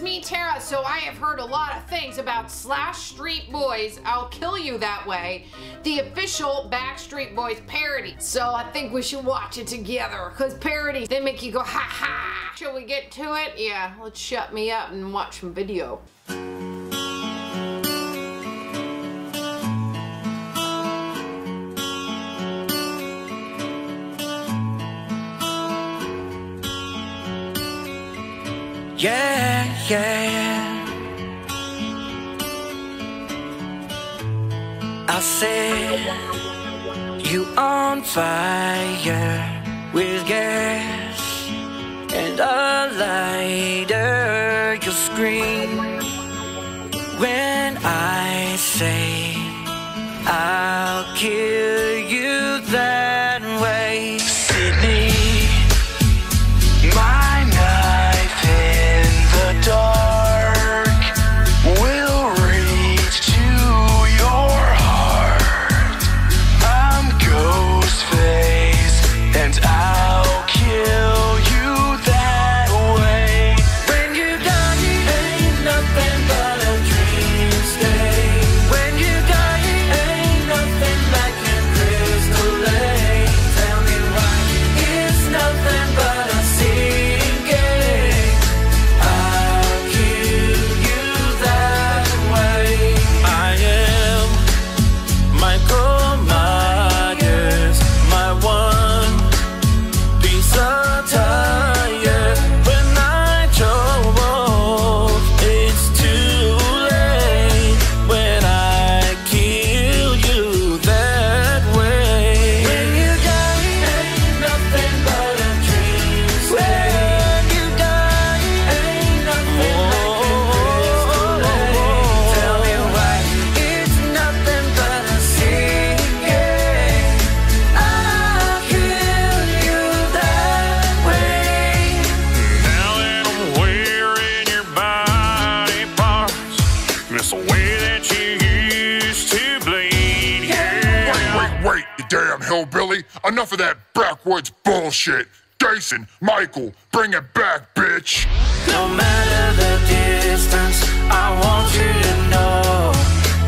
me, Tara. So I have heard a lot of things about Slash Street Boys. I'll kill you that way. The official Backstreet Boys parody. So I think we should watch it together. Cause parodies, they make you go ha ha. Shall we get to it? Yeah, let's shut me up and watch some video. Yeah, yeah. I said you on fire with gas and a lighter. You scream when I say I'll kill hillbilly. Enough of that backwoods bullshit. Jason, Michael, bring it back, bitch. No matter the distance, I want you to know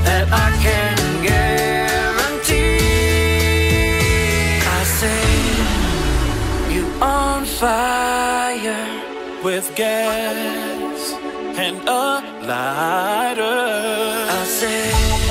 that I can guarantee. I say you on fire with gas and a lighter. I say,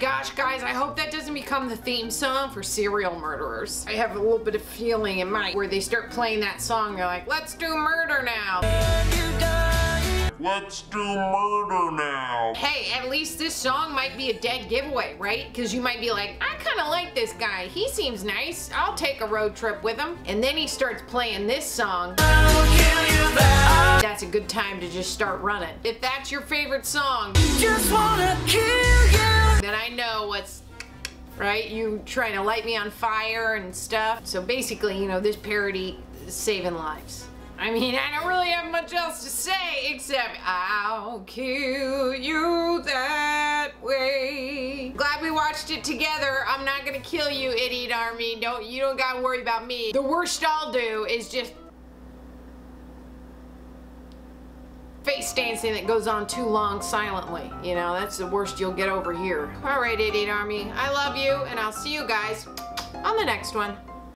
gosh, guys, I hope that doesn't become the theme song for serial murderers. I have a little bit of feeling in mind where they start playing that song, they're like, let's do murder now. Let's do murder now. Hey, at least this song might be a dead giveaway, right? Because you might be like, I kind of like this guy. He seems nice. I'll take a road trip with him. And then he starts playing this song. That's a good time to just start running. If that's your favorite song, Just wanna kill you. Then I know what's right. You trying to light me on fire and stuff. So basically, you know, this parody is saving lives. I mean, I don't really have much else to say except I'll kill you that way. Glad we watched it together. I'm not gonna kill you, idiot army. Don't you don't gotta worry about me. The worst I'll do is just face dancing that goes on too long silently. You know, that's the worst you'll get over here. All right, Idiot Army, I love you, and I'll see you guys on the next one.